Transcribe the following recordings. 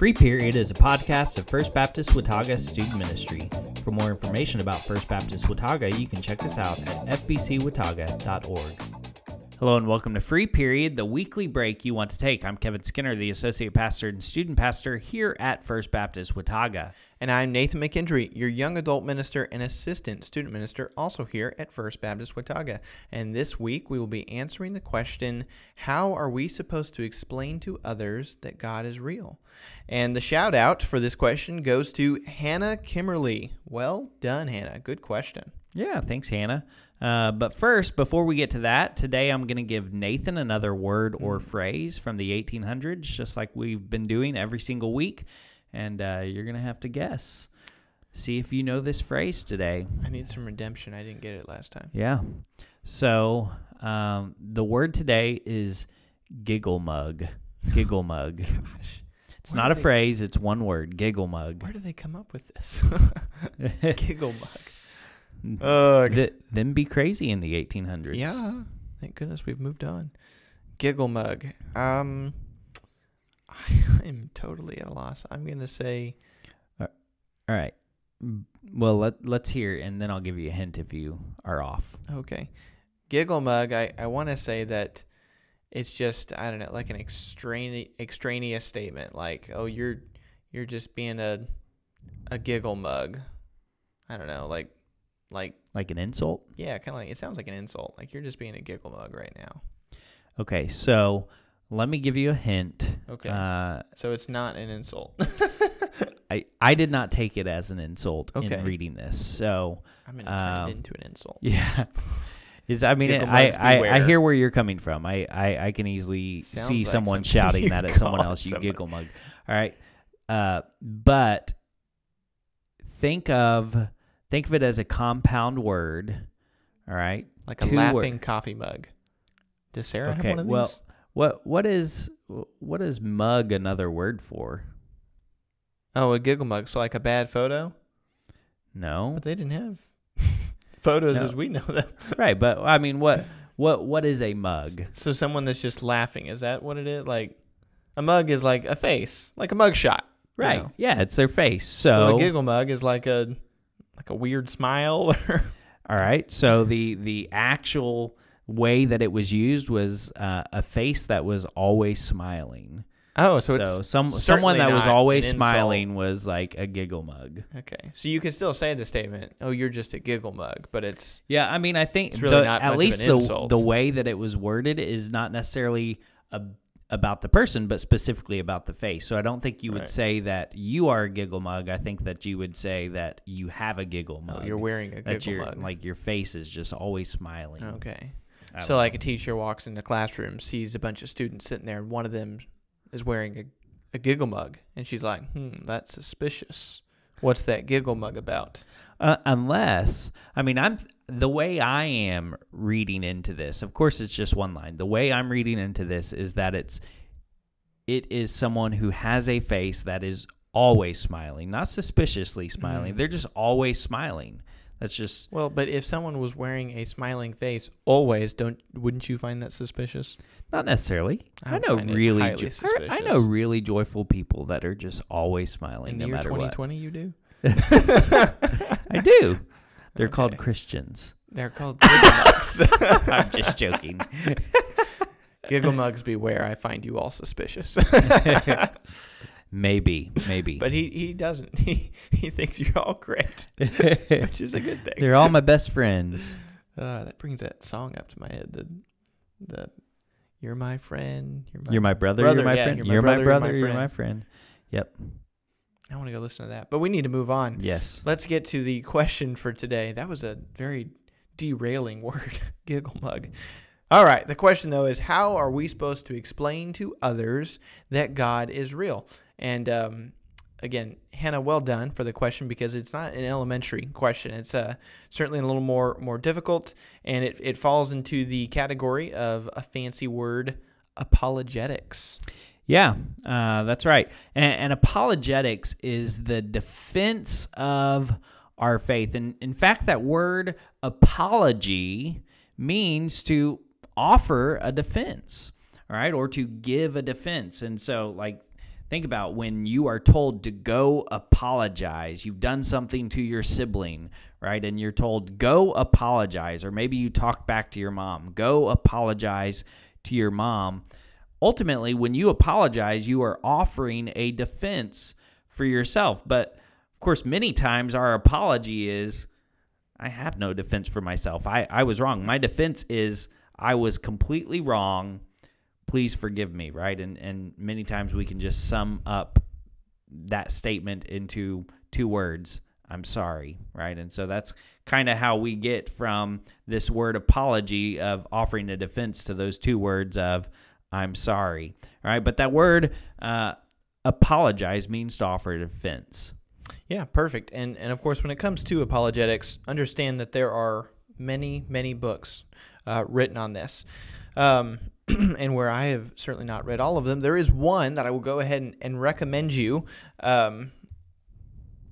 Free Period is a podcast of First Baptist Watauga Student Ministry. For more information about First Baptist Watauga, you can check us out at fbcwatauga.org. Hello and welcome to Free Period, the weekly break you want to take. I'm Kevin Skinner, the associate pastor and student pastor here at First Baptist Watauga. And I'm Nathan McKendry, your young adult minister and assistant student minister, also here at First Baptist Watauga. And this week we will be answering the question How are we supposed to explain to others that God is real? And the shout out for this question goes to Hannah Kimmerly. Well done, Hannah. Good question. Yeah, thanks, Hannah. Uh, but first, before we get to that, today I'm going to give Nathan another word or Mm. phrase from the 1800s, just like we've been doing every single week. And uh, you're going to have to guess. See if you know this phrase today. I need some redemption. I didn't get it last time. Yeah. So um, the word today is giggle mug. Giggle mug. Gosh. It's Where not a they- phrase, it's one word giggle mug. Where do they come up with this? Giggle mug. Ugh. Th- them be crazy in the 1800s. Yeah. Thank goodness we've moved on. Giggle mug. Um, I am totally at a loss. I'm gonna say All right. Well, let, let's hear, and then I'll give you a hint if you are off. okay. Giggle mug. I I want to say that it's just I don't know, like an extraneous extraneous statement, like oh you're you're just being a a giggle mug. I don't know, like like Like an insult? yeah, kind of like it sounds like an insult. Like you're just being a giggle mug right now. Okay, so let me give you a hint. Okay. Uh, So it's not an insult. I, I did not take it as an insult Okay. in reading this. So, I'm gonna turn Um, it into an insult. yeah. Is I mean Giggle I, I, I hear where you're coming from. I, I, I can easily Sounds see like someone shouting that at someone else, you somebody. giggle mug. All right. Uh, but think of think of it as a compound word. All right. Like a Two laughing word- coffee mug. Does Sarah have Okay, one of these? well, What what is what is mug another word for? oh, a giggle mug. So like a bad photo, No. but they didn't have photos No. as we know them. right, but I mean what what what is a mug? So someone that's just laughing is that what it is? Like a mug is like a face, like a mug shot. you Right. know? Yeah, it's their face. So, So, a giggle mug is like a like a weird smile. All right. So the the actual way that it was used was uh, a face that was always smiling. oh, so, So, it's some someone that was always smiling was like a giggle mug. okay. So you can still say the statement, "Oh, you're just a giggle mug," but it's Yeah, I mean, I think It's really the- at least the insult. the way that it was worded is not necessarily a, about the person, but specifically about the face. So I don't think you would Right. say that you are a giggle mug. I think that you would say that you have a giggle oh, mug. you're wearing a giggle mug. like your face is just always smiling. okay. So like a teacher walks in the classroom, sees a bunch of students sitting there, and one of them is wearing a, a giggle mug, and she's like, "Hmm, that's suspicious. What's that giggle mug about?" Uh, unless, I mean, I'm the way I am reading into this. Of course, it's just one line. The way I'm reading into this is that it's it is someone who has a face that is always smiling, not suspiciously smiling. Mhm. They're just always smiling. That's just Well, but if someone was wearing a smiling face always, don't wouldn't you find that suspicious? not necessarily. I, I know really, jo- I- I know really joyful people that are just always smiling In no matter what. 2020, you do. I do. They're called Christians. They're called giggle mugs. I'm just joking. giggle mugs, beware! I find you all suspicious. Maybe, maybe. but he he doesn't. He he thinks you're all great, which is a good thing. They're all my best friends. Uh, that brings that song up to my head. The the you're my friend. You're my. You're my brother, brother, you're my yeah, friend. you're You're, my my brother, brother, you're my you're my friend. Yep. I want to go listen to that, but we need to move on. Yes. Let's get to the question for today. That was a very derailing word, giggle mug. All right. The question, though, is how are we supposed to explain to others that God is real? And um, again, Hannah, well done for the question because it's not an elementary question. It's uh, certainly a little more more difficult, and it, it falls into the category of a fancy word, apologetics. Yeah, uh, that's right. And, and apologetics is the defense of our faith. And in fact, that word apology means to offer a defense, all right, or to give a defense. And so, like, think about when you are told to go apologize. You've done something to your sibling, right? And you're told, go apologize. Or maybe you talk back to your mom, go apologize to your mom. Ultimately, when you apologize, you are offering a defense for yourself. But of course, many times our apology is, I have no defense for myself. I, I was wrong. My defense is, I was completely wrong please forgive me, right? And and many times we can just sum up that statement into two words. I'm sorry, right? And so that's kind of how we get from this word apology of offering a defense to those two words of I'm sorry, all right? But that word uh, apologize means to offer a defense. Yeah, perfect. And and of course, when it comes to apologetics, understand that there are many many books uh, written on this. Um, and where I have certainly not read all of them, there is one that I will go ahead and, and recommend you. Um,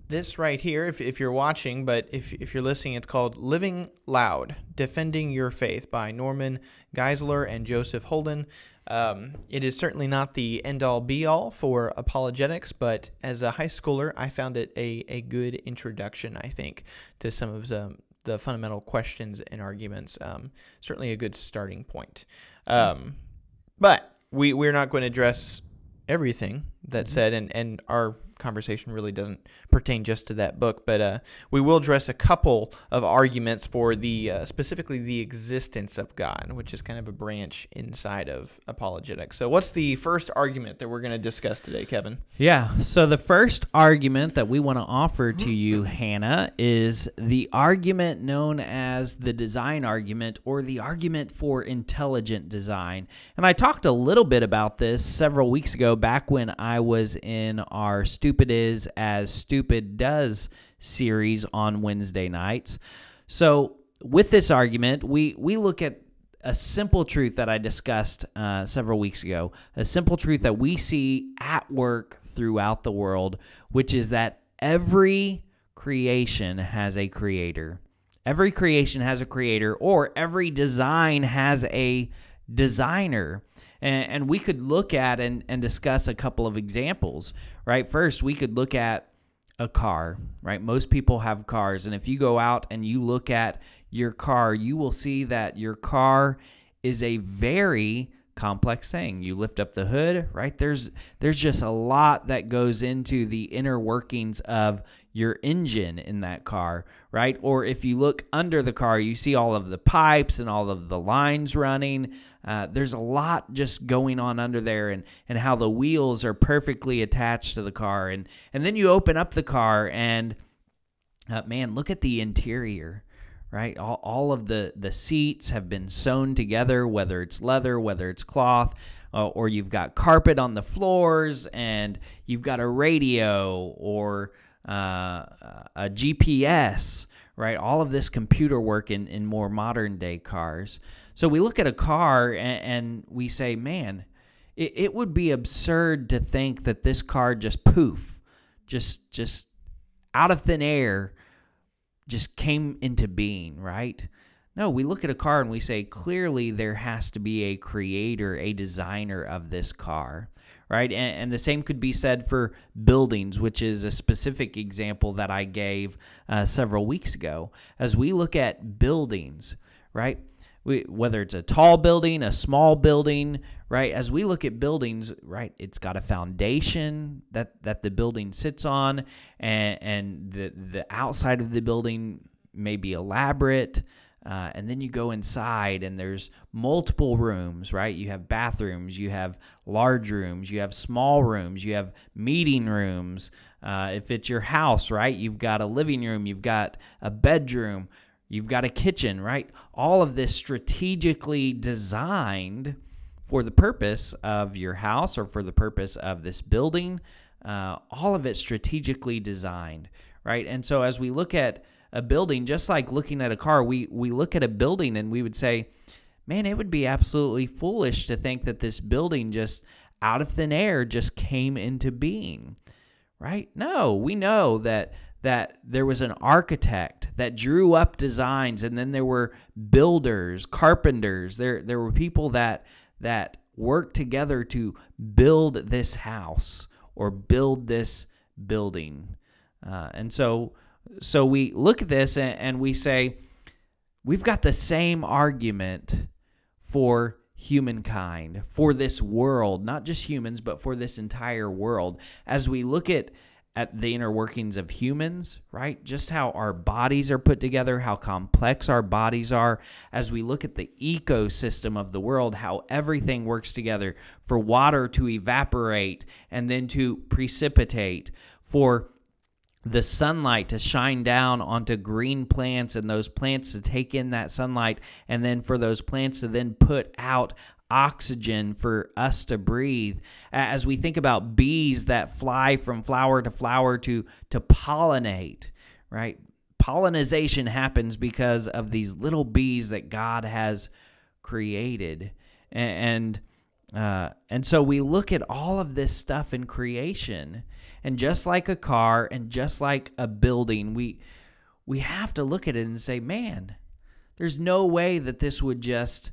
this right here, if, if you're watching, but if, if you're listening, it's called Living Loud Defending Your Faith by Norman Geisler and Joseph Holden. Um, it is certainly not the end all be all for apologetics, but as a high schooler, I found it a, a good introduction, I think, to some of the, the fundamental questions and arguments. Um, certainly a good starting point. Um, but we we're not going to address everything that's mm-hmm. said, and and our conversation really doesn't pertain just to that book, but uh, we will address a couple of arguments for the uh, specifically the existence of God, which is kind of a branch inside of apologetics. So, what's the first argument that we're going to discuss today, Kevin? Yeah. So, the first argument that we want to offer to you, Hannah, is the argument known as the design argument or the argument for intelligent design. And I talked a little bit about this several weeks ago, back when I was in our student Stupid Is as Stupid Does series on Wednesday nights. So, with this argument, we, we look at a simple truth that I discussed uh, several weeks ago, a simple truth that we see at work throughout the world, which is that every creation has a creator. Every creation has a creator, or every design has a designer. And, and we could look at and, and discuss a couple of examples, right? First, we could look at a car, right? Most people have cars. And if you go out and you look at your car, you will see that your car is a very complex thing. You lift up the hood, right? There's there's just a lot that goes into the inner workings of your engine in that car, right? Or if you look under the car, you see all of the pipes and all of the lines running. Uh, there's a lot just going on under there, and and how the wheels are perfectly attached to the car, and and then you open up the car, and uh, man, look at the interior right? All, all of the, the seats have been sewn together, whether it's leather, whether it's cloth, uh, or you've got carpet on the floors, and you've got a radio or uh, a GPS, right? All of this computer work in, in more modern day cars. So we look at a car and, and we say, man, it, it would be absurd to think that this car just poof, just just out of thin air just came into being, right? No, we look at a car and we say clearly there has to be a creator, a designer of this car, right? And, and, the same could be said for buildings, which is a specific example that I gave uh, several weeks ago. As we look at buildings, right? We, whether it's a tall building, a small building, right? As we look at buildings, right, it's got a foundation that that the building sits on, and and the the outside of the building may be elaborate. Uh, and then you go inside, and there's multiple rooms, right? You have bathrooms, you have large rooms, you have small rooms, you have meeting rooms. Uh, if it's your house, right, you've got a living room, you've got a bedroom, You've got a kitchen, right? All of this strategically designed for the purpose of your house or for the purpose of this building. Uh, all of it strategically designed, right? And so as we look at a building, just like looking at a car, we we look at a building and we would say, man, it would be absolutely foolish to think that this building just out of thin air just came into being, right? No, we know that that there was an architect that drew up designs and then there were builders carpenters there there were people that that worked together to build this house or build this building. Uh, and so, so we look at this and, and we say, we've got the same argument for humankind, for this world, not just humans, but for this entire world. As we look at at the inner workings of humans, right? Just how our bodies are put together, how complex our bodies are, as we look at the ecosystem of the world, how everything works together for water to evaporate and then to precipitate, for the sunlight to shine down onto green plants and those plants to take in that sunlight and then for those plants to then put out oxygen for us to breathe. As we think about bees that fly from flower to flower to to pollinate right? Pollination happens because of these little bees that God has created. And uh, and so we look at all of this stuff in creation and just like a car and just like a building we we have to look at it and say man there's no way that this would just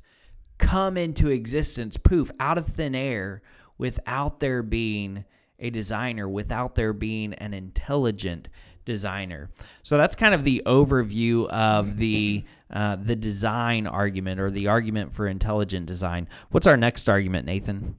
come into existence, poof, out of thin air without there being a designer, without there being an intelligent designer. So that's kind of the overview of the uh, the design argument or the argument for intelligent design. What's our next argument, Nathan?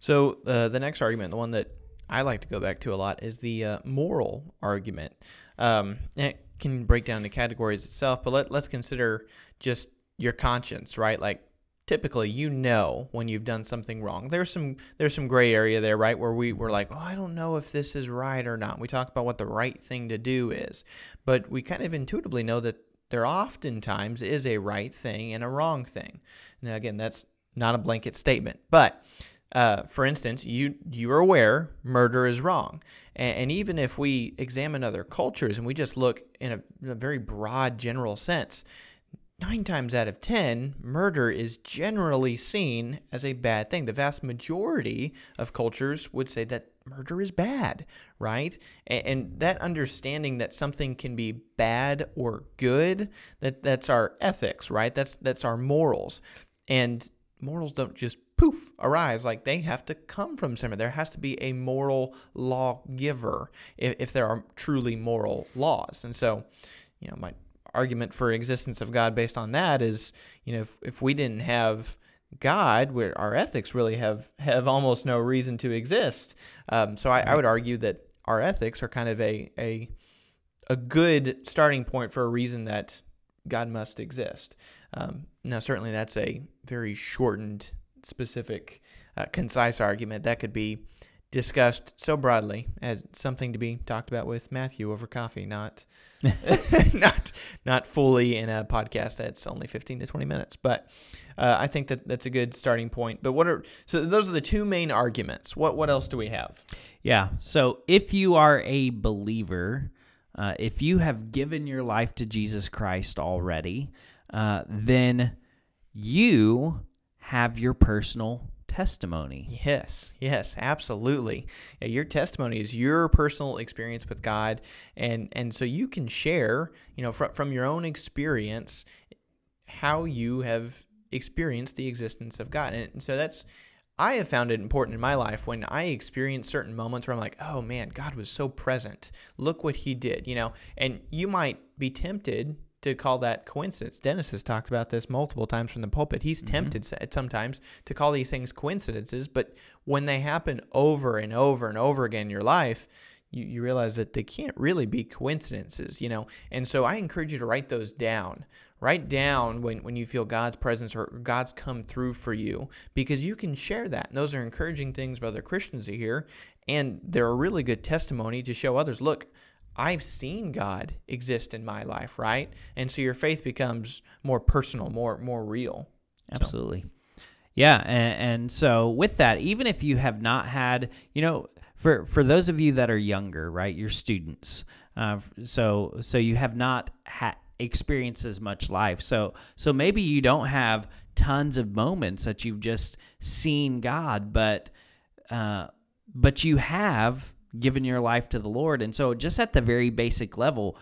So uh, the next argument, the one that I like to go back to a lot, is the uh, moral argument. Um, it can break down the categories itself, but let, let's consider just your conscience, right? Like typically you know when you've done something wrong. There's some there's some gray area there, right, where we we're like, "Oh, I don't know if this is right or not." We talk about what the right thing to do is, but we kind of intuitively know that there oftentimes is a right thing and a wrong thing. Now, again, that's not a blanket statement, but uh, for instance, you you are aware murder is wrong, and, and, even if we examine other cultures and we just look in a, in a very broad general sense, nine times out of ten, murder is generally seen as a bad thing. The vast majority of cultures would say that murder is bad, right? And, and, that understanding that something can be bad or good, that that's our ethics, right? That's that's our morals. And morals don't just poof arise like they have to come from somewhere there has to be a moral lawgiver if, if there are truly moral laws and so you know my argument for existence of God based on that is, you know, if, if we didn't have God, where our ethics really have have almost no reason to exist. Um, so I, I, would argue that our ethics are kind of a a a good starting point for a reason that God must exist. Um, now, certainly, that's a very shortened, specific, uh, concise argument that could be discussed so broadly as something to be talked about with Matthew over coffee, not not not fully in a podcast that's only 15 to 20 minutes. But uh, I think that that's a good starting point. But what are so those are the two main arguments. What what else do we have? Yeah. So if you are a believer, uh, if you have given your life to Jesus Christ already, uh, then you have your personal testimony. Yes, yes, absolutely. Your testimony is your personal experience with God, and and so you can share, you know, from from your own experience, how you have experienced the existence of God, and so that's. I have found it important in my life when I experience certain moments where I'm like, oh man, God was so present. Look what he did, you know? And you might be tempted to call that coincidence. Dennis has talked about this multiple times from the pulpit. He's mm-hmm. tempted sometimes to call these things coincidences, but when they happen over and over and over again in your life, you, you realize that they can't really be coincidences, you know? And so I encourage you to write those down. Write down when, when you feel God's presence or God's come through for you because you can share that. And those are encouraging things for other Christians to hear. And they're a really good testimony to show others look, I've seen God exist in my life, right? And so your faith becomes more personal, more more real. Absolutely. So. Yeah, and, and so with that, even if you have not had, you know, for for those of you that are younger, right, you're students, uh, so so you have not had experienced as much life. So so maybe you don't have tons of moments that you've just seen God, but uh, but you have given your life to the Lord. And so, just at the very basic level,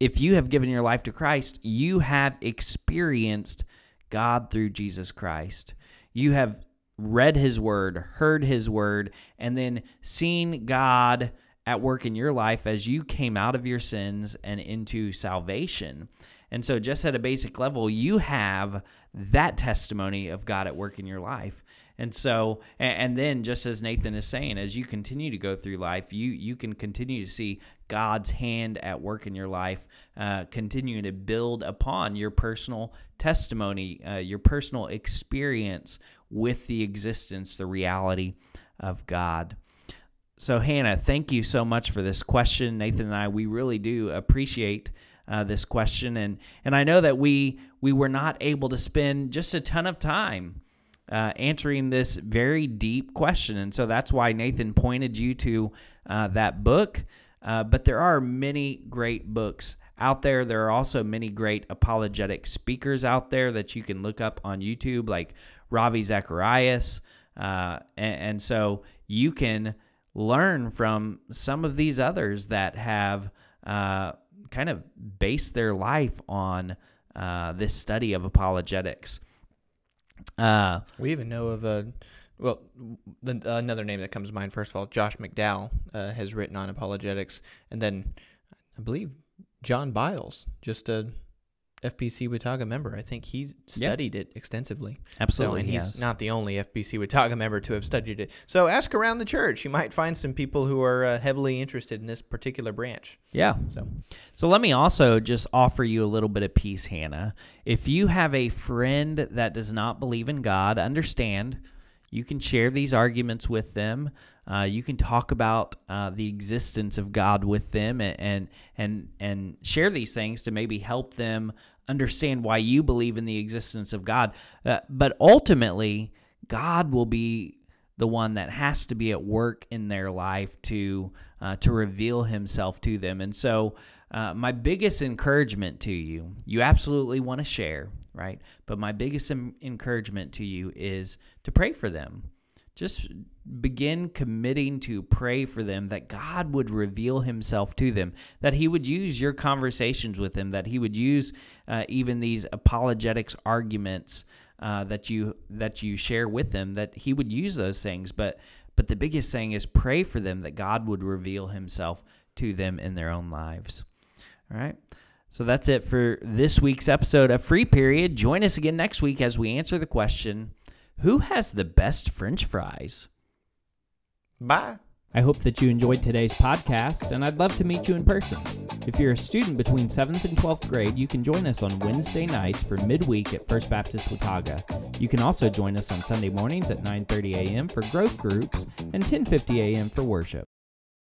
if you have given your life to Christ, you have experienced God through Jesus Christ. You have read his word, heard his word, and then seen God at work in your life as you came out of your sins and into salvation. And so, just at a basic level, you have that testimony of God at work in your life. And so, and, then just as Nathan is saying, as you continue to go through life, you you can continue to see God's hand at work in your life, uh, continuing to build upon your personal testimony, uh, your personal experience with the existence, the reality of God. So, Hannah, thank you so much for this question. Nathan and I, we really do appreciate uh, this question, and and I know that we we were not able to spend just a ton of time uh, answering this very deep question, and so that's why Nathan pointed you to uh, that book. Uh, but there are many great books out there. There are also many great apologetic speakers out there that you can look up on YouTube, like Ravi Zacharias. Uh, and, and, so you can learn from some of these others that have uh, kind of based their life on uh, this study of apologetics. Uh, we even know of a well, the, another name that comes to mind first of all, Josh McDowell uh, has written on apologetics, and then I believe John Biles, just a FBC Watauga member. I think he studied it extensively. Absolutely, so, and he's not the only FBC Watauga member to have studied it. So ask around the church; you might find some people who are uh, heavily interested in this particular branch. Yeah. So, so let me also just offer you a little bit of peace, Hannah. If you have a friend that does not believe in God, understand. You can share these arguments with them. Uh, you can talk about uh, the existence of God with them and, and and and share these things to maybe help them understand why you believe in the existence of God. Uh, but ultimately, God will be the one that has to be at work in their life to uh, to reveal Himself to them. And so, uh, my biggest encouragement to you, you absolutely want to share, right? But my biggest encouragement to you is to pray for them just begin committing to pray for them that God would reveal himself to them, that he would use your conversations with them, that he would use uh, even these apologetics arguments uh, that you that you share with them, that he would use those things. But but the biggest thing is pray for them that God would reveal himself to them in their own lives. All right. So that's it for this week's episode of Free Period. Join us again next week as we answer the question who has the best french fries? Bye. I hope that you enjoyed today's podcast, and I'd love to meet you in person. If you're a student between 7th and 12th grade, you can join us on Wednesday nights for midweek at First Baptist Watauga. You can also join us on Sunday mornings at 9:30 a.m. for growth groups and 10:50 a.m. for worship.